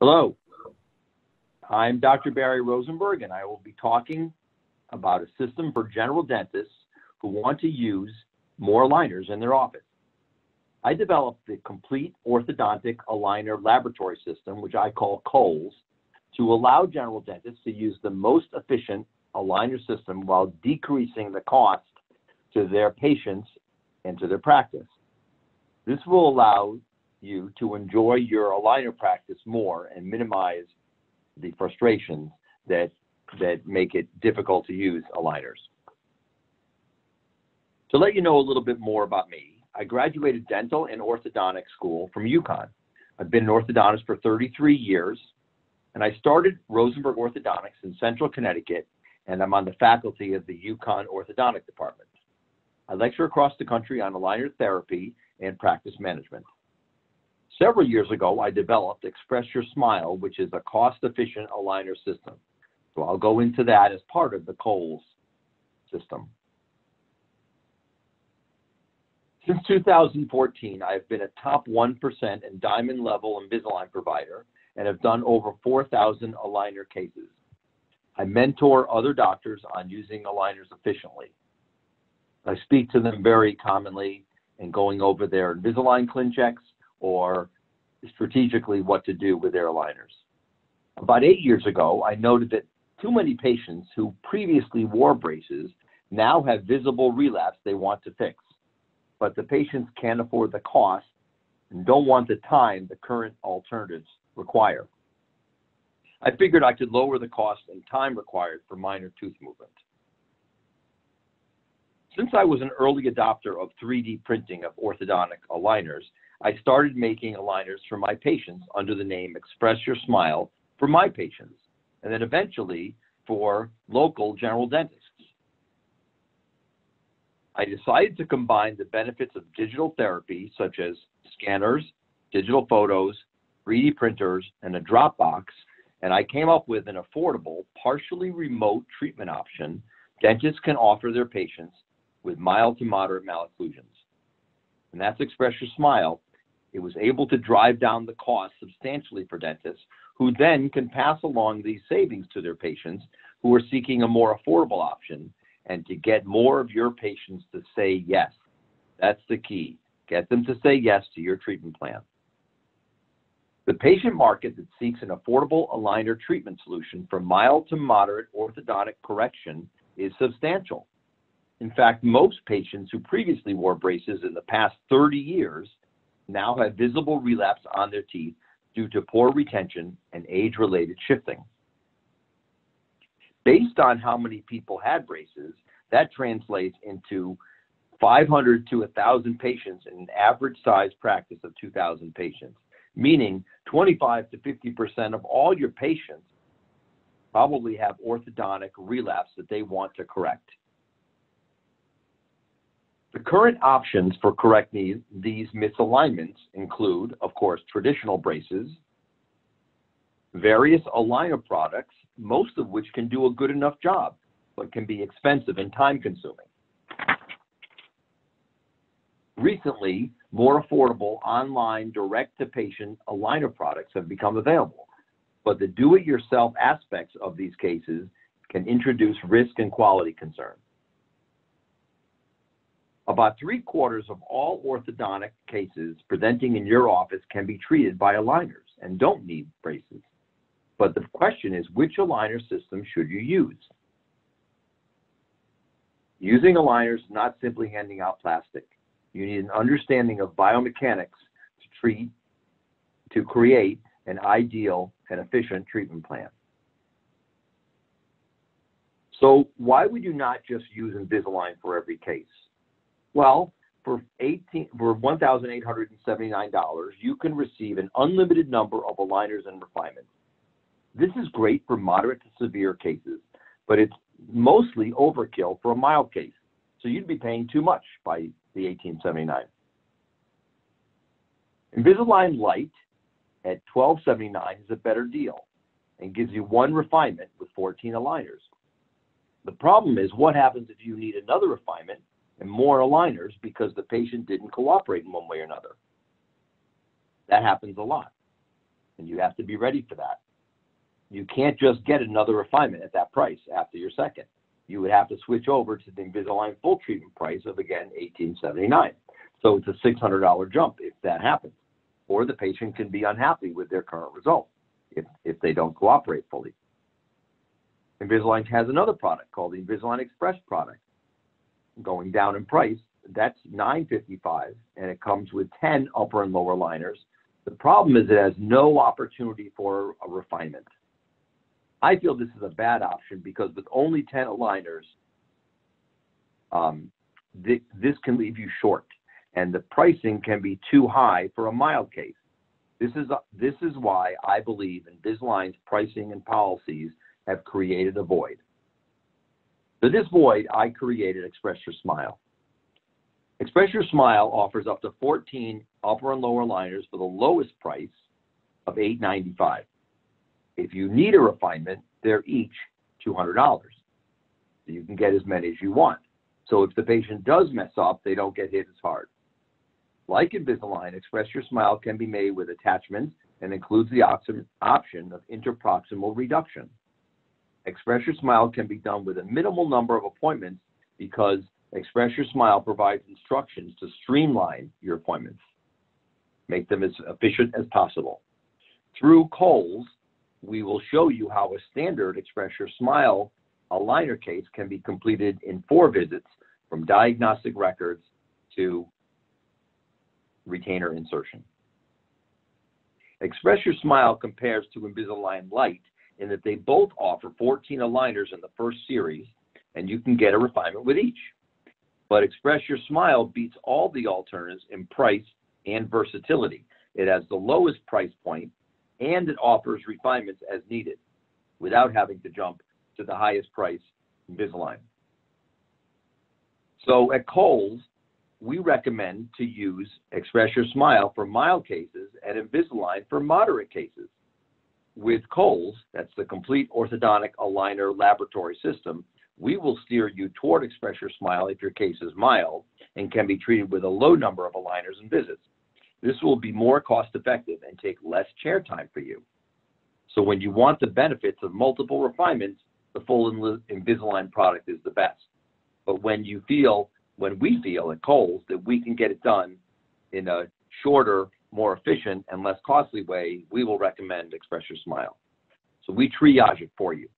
Hello, I'm Dr. Barry Rosenberg, and I will be talking about a system for general dentists who want to use more aligners in their office. I developed the Complete Orthodontic Aligner Laboratory System, which I call COALS, to allow general dentists to use the most efficient aligner system while decreasing the cost to their patients and to their practice. This will allow you to enjoy your aligner practice more and minimize the frustrations that that make it difficult to use aligners. To let you know a little bit more about me, I graduated dental and orthodontic school from UConn. I've been an orthodontist for 33 years, and I started Rosenberg Orthodontics in central Connecticut, and I'm on the faculty of the UConn Orthodontic Department. I lecture across the country on aligner therapy and practice management. Several years ago, I developed Express Your Smile, which is a cost-efficient aligner system. So I'll go into that as part of the COALS system. Since 2014, I've been a top 1% and diamond level Invisalign provider and have done over 4,000 aligner cases. I mentor other doctors on using aligners efficiently. I speak to them very commonly and going over their Invisalign ClinChecks or strategically what to do with airliners. About eight years ago, I noted that too many patients who previously wore braces now have visible relapse they want to fix, but the patients can't afford the cost and don't want the time the current alternatives require. I figured I could lower the cost and time required for minor tooth movement. Since I was an early adopter of 3D printing of orthodontic aligners, I started making aligners for my patients under the name Express Your Smile for my patients, and then eventually for local general dentists. I decided to combine the benefits of digital therapy, such as scanners, digital photos, 3D printers, and a Dropbox, and I came up with an affordable, partially remote treatment option dentists can offer their patients with mild to moderate malocclusions. And that's Express Your Smile. It was able to drive down the cost substantially for dentists who then can pass along these savings to their patients who are seeking a more affordable option and to get more of your patients to say yes. That's the key. Get them to say yes to your treatment plan. The patient market that seeks an affordable aligner treatment solution for mild to moderate orthodontic correction is substantial. In fact, most patients who previously wore braces in the past 30 years now have visible relapse on their teeth due to poor retention and age-related shifting. Based on how many people had braces, that translates into 500 to 1,000 patients in an average size practice of 2,000 patients meaning 25 to 50% of all your patients probably have orthodontic relapse that they want to correct. The current options for correcting these misalignments include, of course, traditional braces, various aligner products, most of which can do a good enough job, but can be expensive and time consuming. Recently, more affordable online direct-to-patient aligner products have become available, but the do-it-yourself aspects of these cases can introduce risk and quality concerns. About three-quarters of all orthodontic cases presenting in your office can be treated by aligners and don't need braces. But the question is, which aligner system should you use? Using aligners is not simply handing out plastic. You need an understanding of biomechanics to treat, to create an ideal and efficient treatment plan. So why would you not just use Invisalign for every case? Well, for eighteen for one thousand eight hundred and seventy nine dollars, you can receive an unlimited number of aligners and refinements. This is great for moderate to severe cases, but it's mostly overkill for a mild case. So you'd be paying too much by the 1879. Invisalign Lite at 1279 is a better deal and gives you one refinement with 14 aligners. The problem is what happens if you need another refinement and more aligners because the patient didn't cooperate in one way or another? That happens a lot. and you have to be ready for that. You can't just get another refinement at that price after your second. You would have to switch over to the Invisalign full treatment price of again 1879. So it's a $600 jump if that happens. Or the patient can be unhappy with their current result if, if they don't cooperate fully. Invisalign has another product called the Invisalign Express product, going down in price. That's 955 and it comes with 10 upper and lower liners. The problem is it has no opportunity for a refinement. I feel this is a bad option because with only 10 aligners, um, th this can leave you short and the pricing can be too high for a mild case. This is, a, this is why I believe Invisalign's pricing and policies have created a void. For this void, I created Express Your Smile. Express Your Smile offers up to 14 upper and lower liners for the lowest price of $8.95. If you need a refinement, they're each $200. So you can get as many as you want. So if the patient does mess up, they don't get hit as hard. Like Invisalign, Express Your Smile can be made with attachments and includes the option of interproximal reduction. Express Your Smile can be done with a minimal number of appointments because Express Your Smile provides instructions to streamline your appointments, make them as efficient as possible. Through COALS, we will show you how a standard Express Your Smile aligner case can be completed in four visits from diagnostic records to retainer insertion. Express Your Smile compares to Invisalign Lite in that they both offer 14 aligners in the first series, and you can get a refinement with each. But Express Your Smile beats all the alternatives in price and versatility. It has the lowest price point and it offers refinements as needed without having to jump to the highest price Invisalign. So at COALS, we recommend to use Express Your Smile for mild cases and Invisalign for moderate cases. With COALS, that's the complete orthodontic aligner laboratory system, we will steer you toward Express Your Smile if your case is mild and can be treated with a low number of aligners and visits. This will be more cost effective and take less chair time for you. So when you want the benefits of multiple refinements, the full Invisalign product is the best. But when you feel, when we feel at COALS that we can get it done in a shorter, more efficient, and less costly way, we will recommend Express Your Smile. So we triage it for you.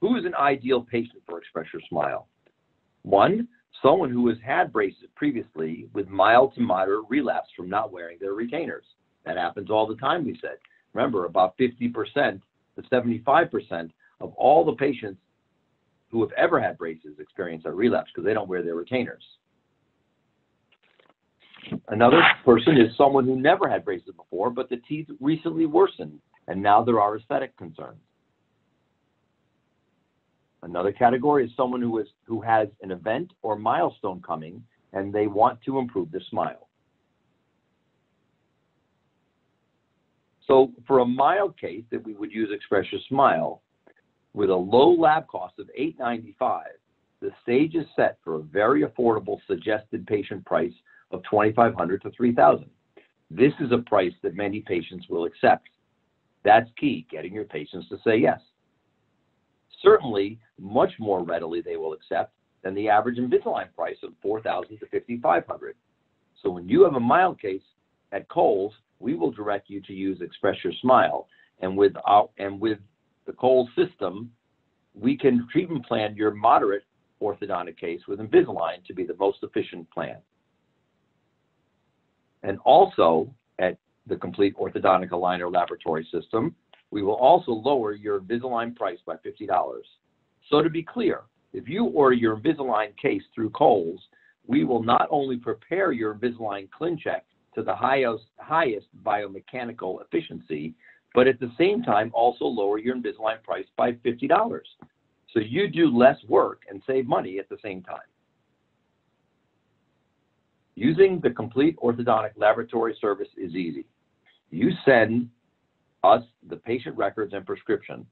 Who is an ideal patient for Express Your Smile? One, someone who has had braces previously with mild to moderate relapse from not wearing their retainers. That happens all the time, we said. Remember, about 50% to 75% of all the patients who have ever had braces experience a relapse because they don't wear their retainers. Another person is someone who never had braces before, but the teeth recently worsened, and now there are aesthetic concerns. Another category is someone who is who has an event or milestone coming and they want to improve their smile. So for a mild case that we would use Express Your Smile with a low lab cost of 895, the stage is set for a very affordable suggested patient price of 2,500 to 3,000. This is a price that many patients will accept. That's key, getting your patients to say yes certainly much more readily they will accept than the average Invisalign price of 4000 to 5500 So when you have a mild case at COALS, we will direct you to use Express Your Smile. And with, our, and with the COALS system, we can treatment plan your moderate orthodontic case with Invisalign to be the most efficient plan. And also at the complete orthodontic aligner laboratory system, we will also lower your Invisalign price by $50. So to be clear, if you order your Invisalign case through COALS, we will not only prepare your Invisalign ClinCheck to the highest, highest biomechanical efficiency, but at the same time also lower your Invisalign price by $50. So you do less work and save money at the same time. Using the complete orthodontic laboratory service is easy. You send us the patient records and prescription.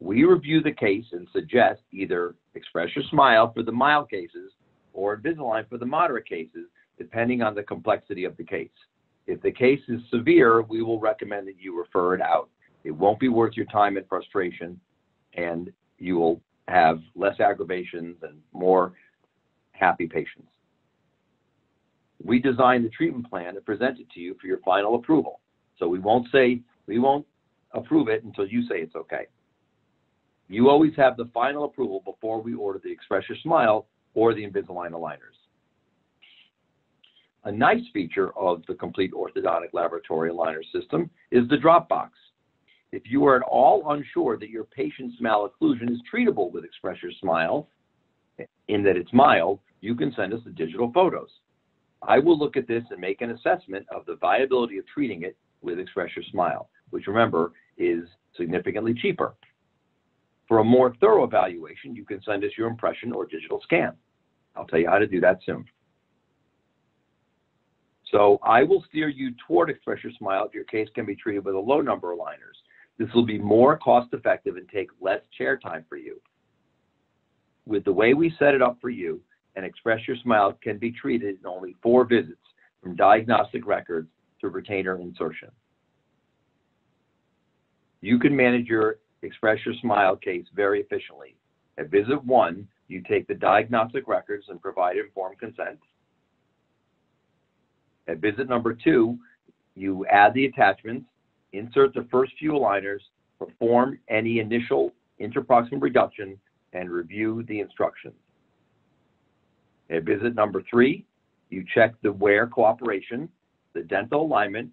We review the case and suggest either Express Your Smile for the mild cases or Invisalign for the moderate cases, depending on the complexity of the case. If the case is severe, we will recommend that you refer it out. It won't be worth your time and frustration, and you will have less aggravations and more happy patients. We design the treatment plan and present it to you for your final approval. So we won't say, we won't approve it until you say it's okay. You always have the final approval before we order the Express Your Smile or the Invisalign aligners. A nice feature of the complete orthodontic laboratory aligner system is the drop box. If you are at all unsure that your patient's malocclusion is treatable with Express Your Smile, in that it's mild, you can send us the digital photos. I will look at this and make an assessment of the viability of treating it with Express Your Smile, which remember is significantly cheaper. For a more thorough evaluation, you can send us your impression or digital scan. I'll tell you how to do that soon. So I will steer you toward Express Your Smile if your case can be treated with a low number of aligners. This will be more cost effective and take less chair time for you. With the way we set it up for you, and Express Your Smile can be treated in only four visits from diagnostic records to retainer insertion. You can manage your Express Your Smile case very efficiently. At visit one, you take the diagnostic records and provide informed consent. At visit number two, you add the attachments, insert the first few aligners, perform any initial interproximal reduction, and review the instructions. At visit number three, you check the wear cooperation, the dental alignment,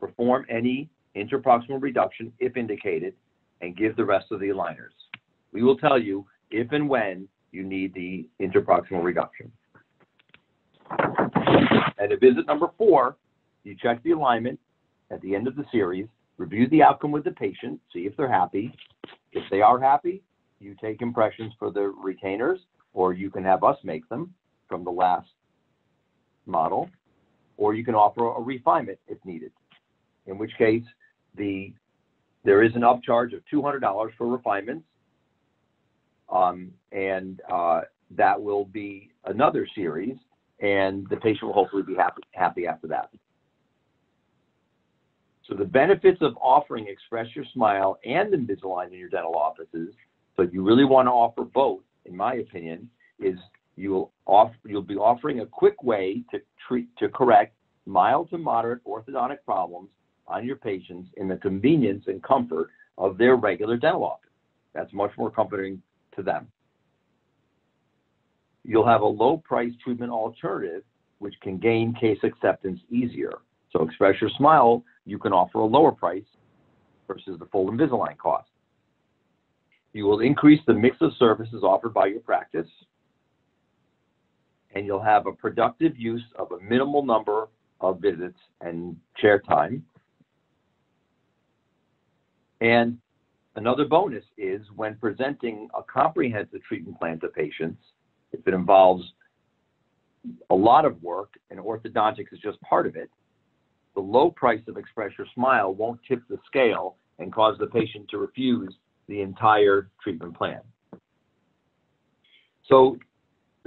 perform any interproximal reduction if indicated, and give the rest of the aligners. We will tell you if and when you need the interproximal reduction. At visit number four, you check the alignment at the end of the series, review the outcome with the patient, see if they're happy. If they are happy, you take impressions for the retainers, or you can have us make them from the last model, or you can offer a refinement if needed. In which case, the there is an upcharge of $200 for refinements, um, and uh, that will be another series, and the patient will hopefully be happy, happy after that. So the benefits of offering Express Your Smile and Invisalign in your dental offices, so you really want to offer both, in my opinion, is you'll be offering a quick way to treat to correct mild to moderate orthodontic problems on your patients in the convenience and comfort of their regular dental office. That's much more comforting to them. You'll have a low price treatment alternative which can gain case acceptance easier. So Express Your Smile, you can offer a lower price versus the full Invisalign cost. You will increase the mix of services offered by your practice, and you'll have a productive use of a minimal number of visits and chair time and another bonus is when presenting a comprehensive treatment plan to patients, if it involves a lot of work and orthodontics is just part of it, the low price of Express Your Smile won't tip the scale and cause the patient to refuse the entire treatment plan. So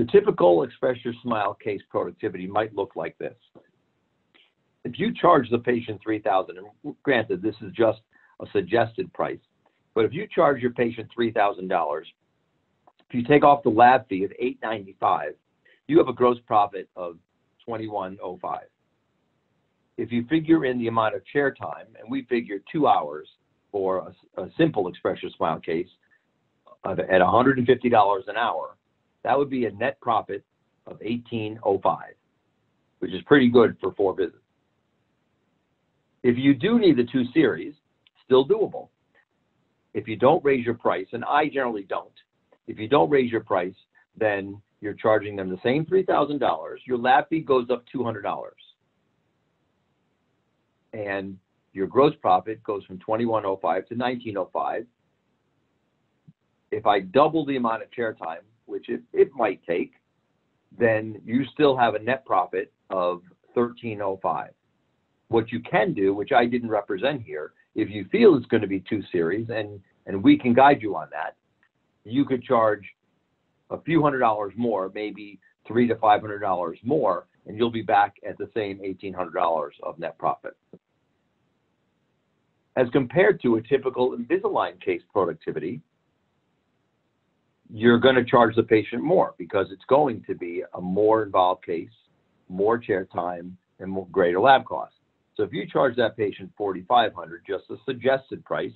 the typical Express Your Smile case productivity might look like this. If you charge the patient 3000 and granted this is just a suggested price. But if you charge your patient $3,000, if you take off the lab fee of 895, you have a gross profit of 2105. If you figure in the amount of chair time, and we figure two hours for a, a simple Express Your Smile case uh, at $150 an hour, that would be a net profit of 1805, which is pretty good for four visits. If you do need the two series, still doable. If you don't raise your price, and I generally don't, if you don't raise your price, then you're charging them the same $3,000. Your lab fee goes up $200. And your gross profit goes from 2105 to 1905. If I double the amount of chair time, which it, it might take, then you still have a net profit of 1305. What you can do, which I didn't represent here, if you feel it's going to be two series, and and we can guide you on that, you could charge a few hundred dollars more, maybe three to five hundred dollars more, and you'll be back at the same $1,800 of net profit. As compared to a typical Invisalign case productivity, you're going to charge the patient more because it's going to be a more involved case, more chair time, and more greater lab costs. So if you charge that patient 4500 just a suggested price,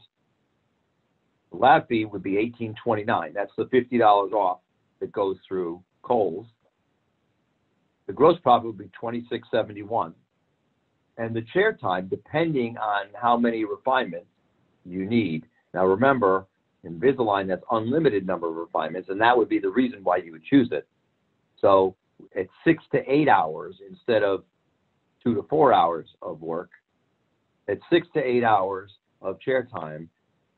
the lab fee would be 1829 That's the $50 off that goes through COALS. The gross profit would be 2671 And the chair time, depending on how many refinements you need. Now remember, Invisalign that's unlimited number of refinements, and that would be the reason why you would choose it. So it's six to eight hours instead of two to four hours of work. It's six to eight hours of chair time,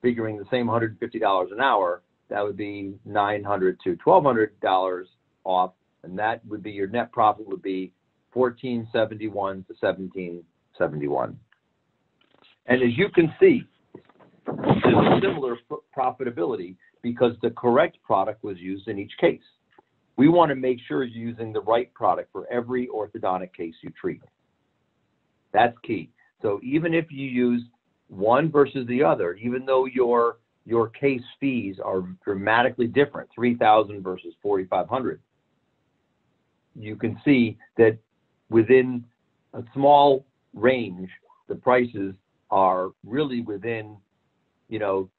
figuring the same $150 an hour, that would be 900 to $1,200 off, and that would be your net profit would be 1471 to 1771. And as you can see, similar profitability because the correct product was used in each case. We want to make sure you're using the right product for every orthodontic case you treat. That's key. So even if you use one versus the other, even though your your case fees are dramatically different, 3000 versus 4500 you can see that within a small range, the prices are really within you know,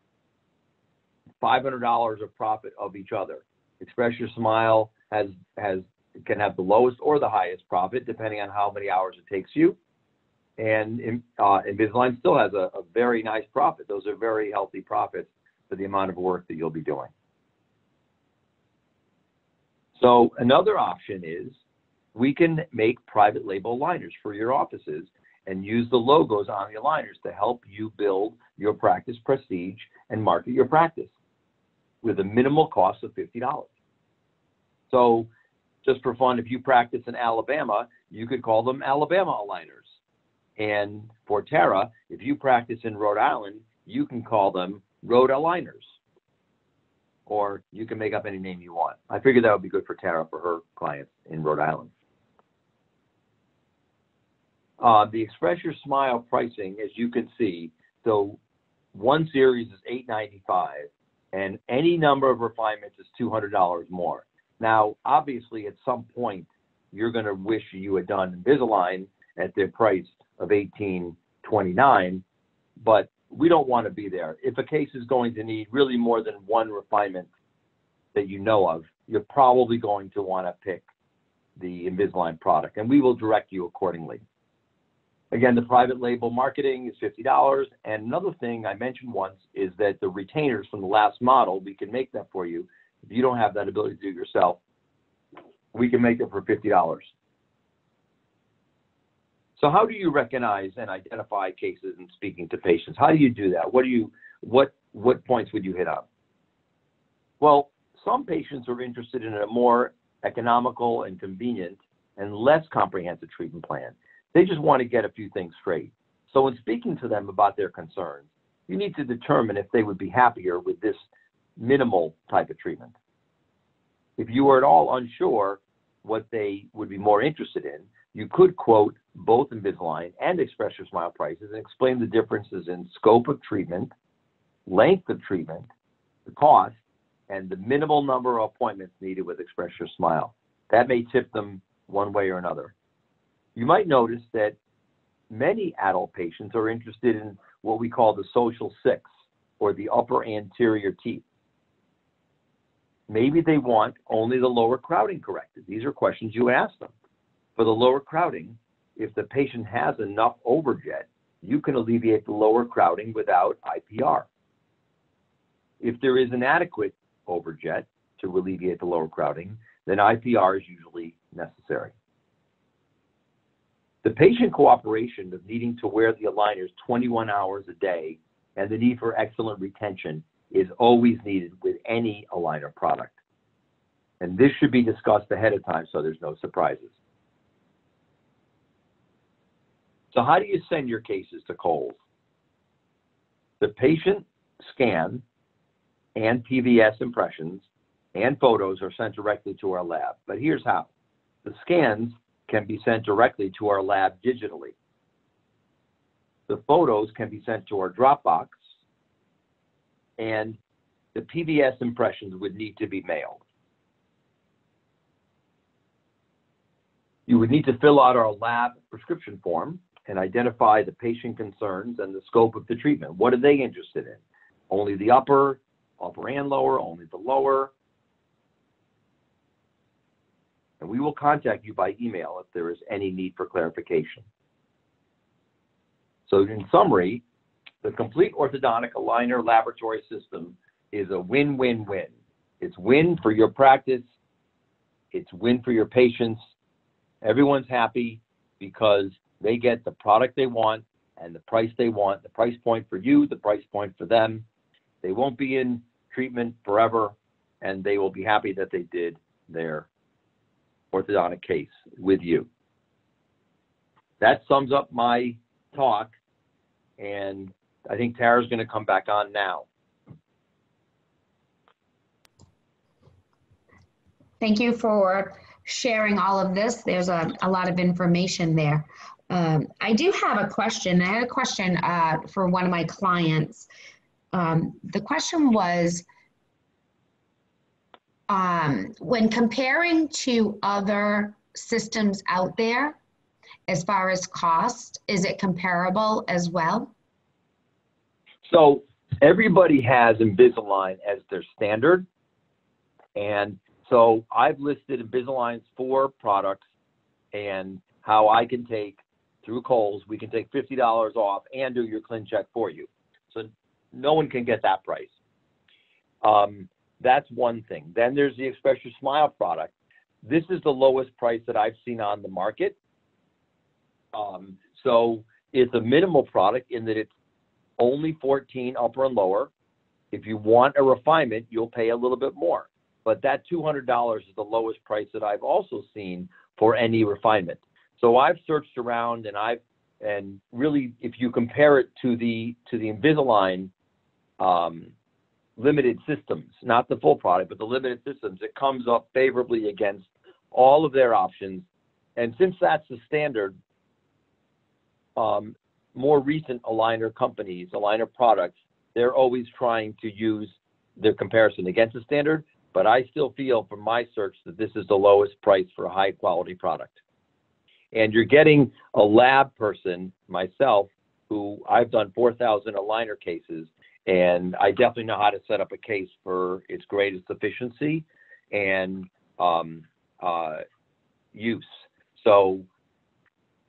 $500 of profit of each other. Express Your Smile has has can have the lowest or the highest profit depending on how many hours it takes you. And uh, Invisalign still has a, a very nice profit. Those are very healthy profits for the amount of work that you'll be doing. So another option is we can make private label liners for your offices and use the logos on the aligners to help you build your practice prestige and market your practice with a minimal cost of $50. So, just for fun, if you practice in Alabama, you could call them Alabama aligners. And for Tara, if you practice in Rhode Island, you can call them Rhode Aligners. Or you can make up any name you want. I figured that would be good for Tara for her clients in Rhode Island. Uh, the Express Your Smile pricing, as you can see, so one series is 895 and any number of refinements is $200 more. Now, obviously, at some point, you're going to wish you had done Invisalign at their price of 1829 but we don't want to be there. If a case is going to need really more than one refinement that you know of, you're probably going to want to pick the Invisalign product, and we will direct you accordingly. Again, the private label marketing is $50. And another thing I mentioned once is that the retainers from the last model, we can make that for you. If you don't have that ability to do it yourself, we can make it for $50. So how do you recognize and identify cases and speaking to patients? How do you do that? What do you what what points would you hit on? Well, some patients are interested in a more economical and convenient and less comprehensive treatment plan. They just want to get a few things straight. So when speaking to them about their concerns, you need to determine if they would be happier with this minimal type of treatment. If you are at all unsure what they would be more interested in, you could quote both Invisalign and Express Your Smile prices and explain the differences in scope of treatment, length of treatment, the cost, and the minimal number of appointments needed with Express Your Smile. That may tip them one way or another. You might notice that many adult patients are interested in what we call the social six or the upper anterior teeth. Maybe they want only the lower crowding corrected. These are questions you ask them. For the lower crowding, if the patient has enough overjet, you can alleviate the lower crowding without IPR. If there is inadequate overjet to alleviate the lower crowding, then IPR is usually necessary. The patient cooperation of needing to wear the aligners 21 hours a day and the need for excellent retention is always needed with any aligner product. And this should be discussed ahead of time so there's no surprises. So how do you send your cases to COALS? The patient scan and PVS impressions and photos are sent directly to our lab. But here's how. The scans can be sent directly to our lab digitally. The photos can be sent to our Dropbox, and the PVS impressions would need to be mailed. You would need to fill out our lab prescription form and identify the patient concerns and the scope of the treatment. What are they interested in? Only the upper, upper and lower, only the lower. And we will contact you by email if there is any need for clarification. So in summary, the complete orthodontic aligner laboratory system is a win-win-win. It's win for your practice, it's win for your patients. Everyone's happy because they get the product they want and the price they want, the price point for you, the price point for them. They won't be in treatment forever, and they will be happy that they did their orthodontic case with you. That sums up my talk, and I think Tara's going to come back on now. Thank you for sharing all of this. There's a, a lot of information there. Um, I do have a question. I had a question uh, for one of my clients. Um, the question was, um, when comparing to other systems out there, as far as cost, is it comparable as well? So everybody has Invisalign as their standard. And so I've listed Invisalign's four products and how I can take through COALS, we can take $50 off and do your ClinCheck for you. So no one can get that price. Um, that's one thing. Then there's the Express Your Smile product. This is the lowest price that I've seen on the market. Um, so it's a minimal product in that it's only 14 upper and lower. If you want a refinement, you'll pay a little bit more. But that $200 is the lowest price that I've also seen for any refinement. So I've searched around and I've and really if you compare it to the to the Invisalign um, limited systems, not the full product, but the limited systems, it comes up favorably against all of their options. And since that's the standard, um, more recent aligner companies, aligner products, they're always trying to use their comparison against the standard. But I still feel from my search that this is the lowest price for a high quality product and you're getting a lab person, myself, who I've done 4,000 aligner cases, and I definitely know how to set up a case for its greatest efficiency and um, uh, use. So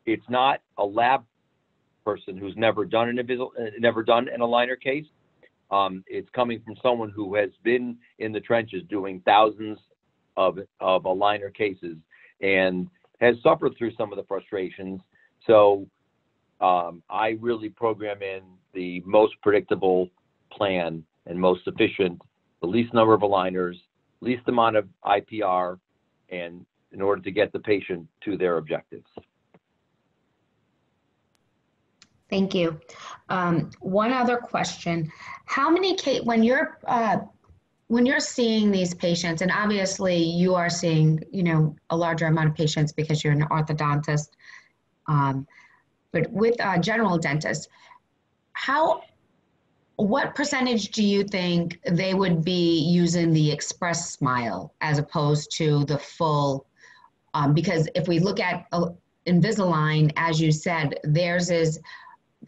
it's not a lab person who's never done an invisible, never done an aligner case. Um, it's coming from someone who has been in the trenches doing thousands of of aligner cases, and has suffered through some of the frustrations. So um, I really program in the most predictable plan and most efficient, the least number of aligners, least amount of IPR, and in order to get the patient to their objectives. Thank you. Um, one other question: How many Kate when you're uh, when you're seeing these patients, and obviously you are seeing, you know, a larger amount of patients because you're an orthodontist, um, but with a general dentist, how, what percentage do you think they would be using the Express Smile as opposed to the full? Um, because if we look at uh, Invisalign, as you said, theirs is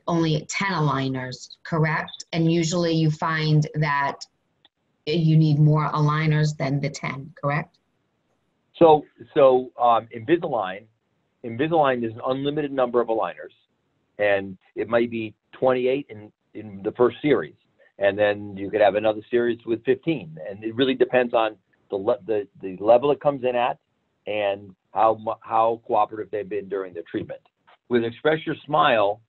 only 10 aligners, correct? And usually you find that you need more aligners than the 10, correct? So, so um, Invisalign, Invisalign is an unlimited number of aligners, and it might be 28 in, in the first series, and then you could have another series with 15, and it really depends on the le- the, the level it comes in at and how how cooperative they've been during the treatment. With Express Your Smile,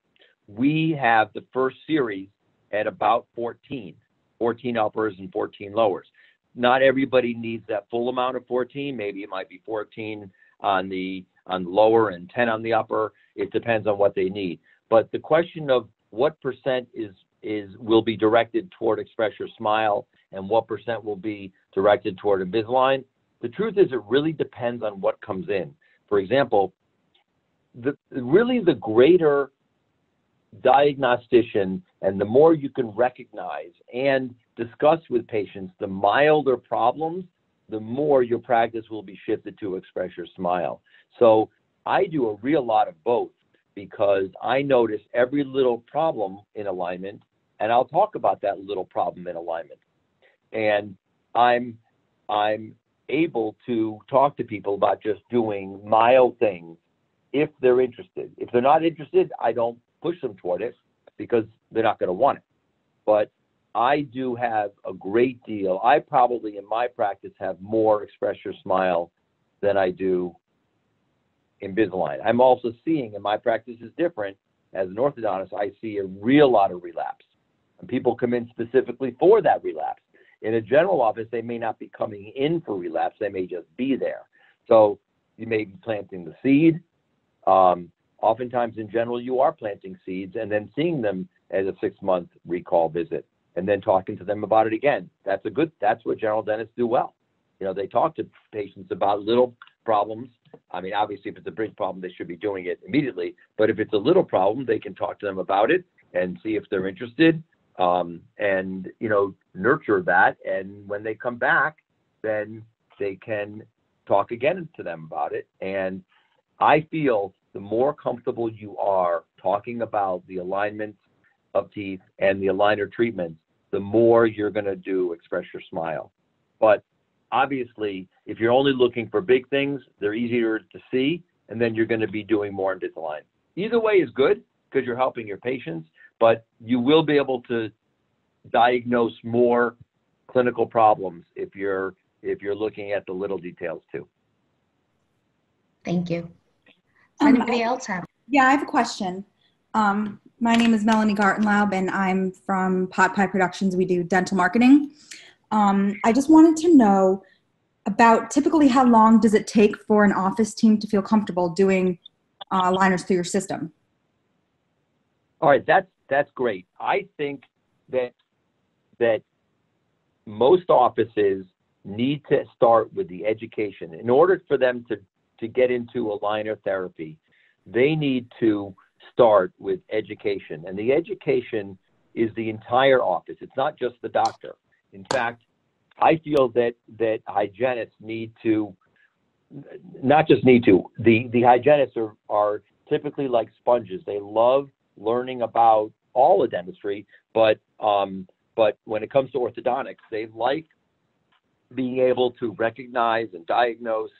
we have the first series at about 14, 14 uppers and 14 lowers. Not everybody needs that full amount of 14. Maybe it might be 14 on the on the lower and 10 on the upper. It depends on what they need. But the question of what percent is is will be directed toward Express Your Smile and what percent will be directed toward Invisalign. The truth is, it really depends on what comes in. For example, the really the greater diagnostician and the more you can recognize and discuss with patients the milder problems, the more your practice will be shifted to express your smile. So I do a real lot of both because I notice every little problem in alignment and I'll talk about that little problem in alignment. And I'm I'm able to talk to people about just doing mild things if they're interested. If they're not interested, I don't push them toward it because they're not going to want it. But I do have a great deal. I probably in my practice have more express your smile than I do Invisalign. I'm also seeing, and my practice is different. As an orthodontist, I see a real lot of relapse, and people come in specifically for that relapse. In a general office, they may not be coming in for relapse; they may just be there. So you may be planting the seed. Um, oftentimes, in general, you are planting seeds and then seeing them as a six-month recall visit, and then talking to them about it again. That's a good. That's what general dentists do well. You know, they talk to patients about little problems. I mean, obviously, if it's a big problem, they should be doing it immediately. But if it's a little problem, they can talk to them about it and see if they're interested, um, and you know, nurture that. And when they come back, then they can talk again to them about it. And I feel the more comfortable you are talking about the alignment of teeth and the aligner treatments, the more you're going to do express your smile. But obviously, if you're only looking for big things, they're easier to see, and then you're going to be doing more Invisalign. Either way is good because you're helping your patients, but you will be able to diagnose more clinical problems if you're if you're looking at the little details too. Thank you. Does Um, anybody else have? Yeah, I have a question. Um, my name is Melanie Gartenlaub, and I'm from Pot Pie Productions. We do dental marketing. Um, I just wanted to know about typically how long does it take for an office team to feel comfortable doing uh, liners through your system? All right, that's that's great. I think that that most offices need to start with the education. In order for them to to get into aligner therapy, they need to start with education. And the education is the entire office. It's not just the doctor. In fact, I feel that that hygienists need to not just need to. The the hygienists are are typically like sponges. They love learning about all of dentistry, but um, but when it comes to orthodontics, they like being able to recognize and diagnose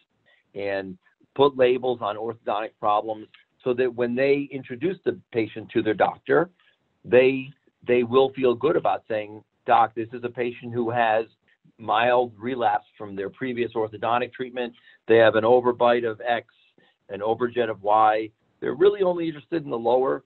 and put labels on orthodontic problems so that when they introduce the patient to their doctor, they they will feel good about saying, "Doc, this is a patient who has mild relapse from their previous orthodontic treatment. They have an overbite of X, an overjet of Y. They're really only interested in the lower,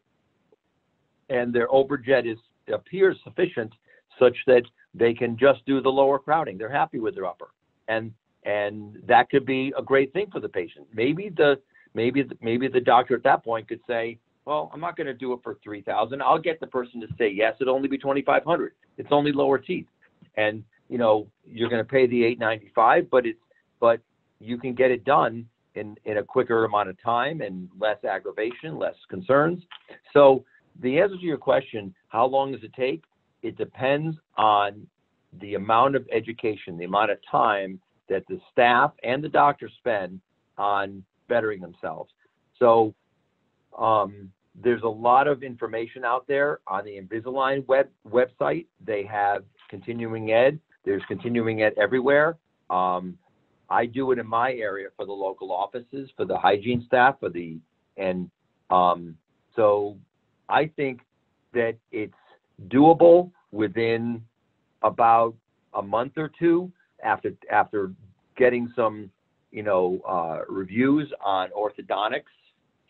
and their overjet is appears sufficient such that they can just do the lower crowding. They're happy with their upper, and and that could be a great thing for the patient. Maybe the maybe the, maybe the doctor at that point could say, well, I'm not going to do it for three thousand. I'll get the person to say yes. It'll only be twenty five hundred. It's only lower teeth, and you know you're going to pay the eight ninety five, but it's but you can get it done in in a quicker amount of time and less aggravation, less concerns. So the answer to your question, how long does it take? It depends on the amount of education, the amount of time that the staff and the doctor spend on bettering themselves. So um, there's a lot of information out there on the Invisalign web website. They have continuing ed. There's continuing ed everywhere. Um, I do it in my area for the local offices, for the hygiene staff, for the and um, so I think that it's doable within about a month or two after after getting some you know uh, reviews on orthodontics,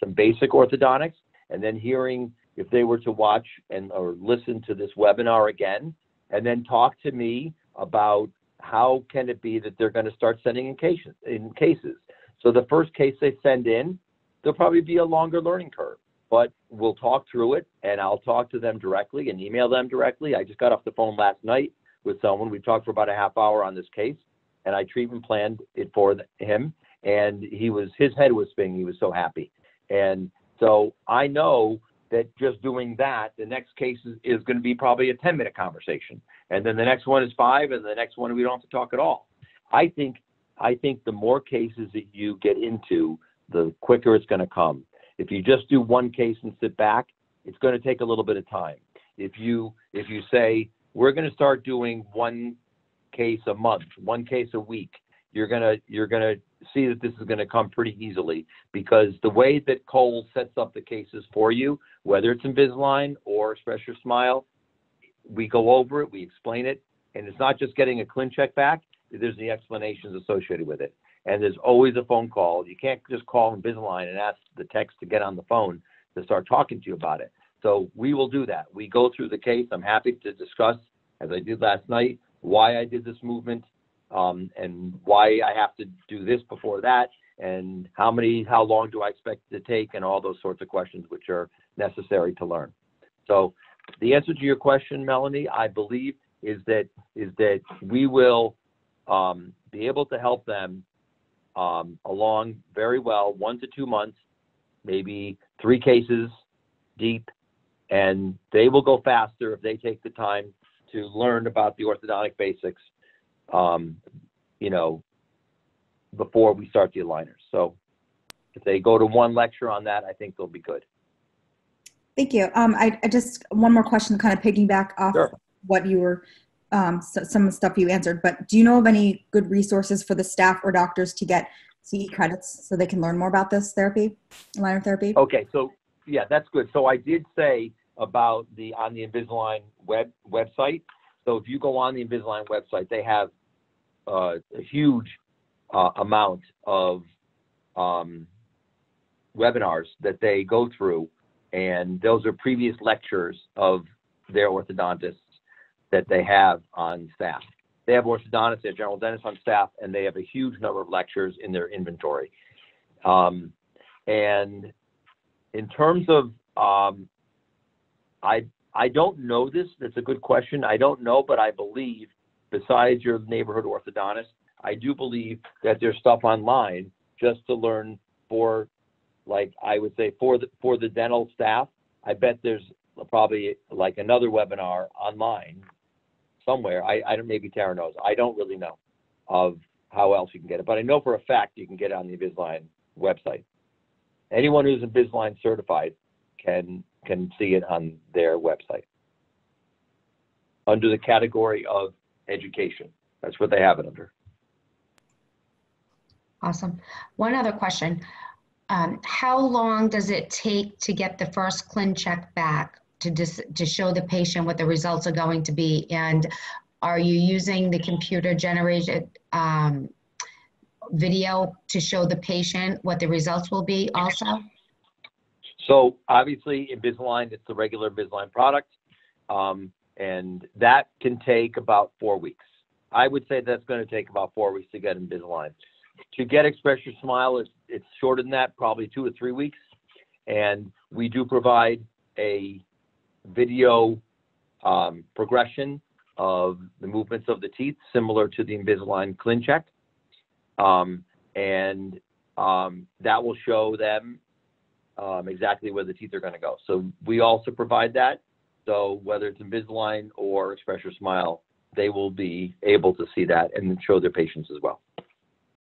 some basic orthodontics, and then hearing if they were to watch and or listen to this webinar again, and then talk to me about how can it be that they're going to start sending in cases in cases. So the first case they send in, there'll probably be a longer learning curve but we'll talk through it and I'll talk to them directly and email them directly. I just got off the phone last night with someone. We talked for about a half hour on this case and I treatment planned it for him and he was his head was spinning. He was so happy. And so I know that just doing that, the next case is, is going to be probably a 10 minute conversation. And then the next one is five, and the next one we don't have to talk at all. I think, I think the more cases that you get into, the quicker it's going to come. If you just do one case and sit back, it's going to take a little bit of time. If you, if you say, we're going to start doing one case a month, one case a week, you're going to, you're going to see that this is going to come pretty easily because the way that COALS sets up the cases for you, whether it's Invisalign or Express Your Smile, we go over it, we explain it, and it's not just getting a ClinCheck back. There's the explanations associated with it, and there's always a phone call. You can't just call Invisalign and ask the text to get on the phone to start talking to you about it. So we will do that. We go through the case. I'm happy to discuss, as I did last night, why I did this movement um, and why I have to do this before that, and how many, how long do I expect it to take, and all those sorts of questions which are necessary to learn. So the answer to your question, Melanie, I believe is that is that we will um, be able to help them um, along very well, one to two months, maybe three cases deep, and they will go faster if they take the time to learn about the orthodontic basics um, you know, before we start the aligners. So if they go to one lecture on that, I think they'll be good. Thank you. Um, I, I just one more question, kind of piggyback off Sure. what you were, um, so, some stuff you answered. But do you know of any good resources for the staff or doctors to get CE credits so they can learn more about this therapy, aligner therapy? Okay, so yeah, that's good. So I did say about the on the Invisalign web website. So if you go on the Invisalign website, they have uh, a huge uh, amount of um, webinars that they go through, and those are previous lectures of their orthodontists that they have on staff. They have orthodontists, they have general dentists on staff, and they have a huge number of lectures in their inventory. Um, and in terms of, um, I I don't know this. That's a good question. I don't know, but I believe besides your neighborhood orthodontist, I do believe that there's stuff online just to learn for, like I would say, for the for the dental staff. I bet there's probably like another webinar online somewhere. I, I don't maybe Tara knows. I don't really know of how else you can get it, but I know for a fact you can get it on the Invisalign website. Anyone who's Invisalign certified can can see it on their website under the category of education. That's what they have it under. Awesome. One other question. Um, how long does it take to get the first ClinCheck back to dis- to show the patient what the results are going to be? And are you using the computer generated um, video to show the patient what the results will be also? So obviously Invisalign, it's the regular Invisalign product. Um, and that can take about four weeks. I would say that's going to take about four weeks to get Invisalign. To get Express Your Smile, it's, it's shorter than that, probably two or three weeks. And we do provide a video um, progression of the movements of the teeth, similar to the Invisalign ClinCheck. Um, and um, that will show them um, exactly where the teeth are going to go. So we also provide that. So whether it's Invisalign or Express Your Smile, they will be able to see that and show their patients as well.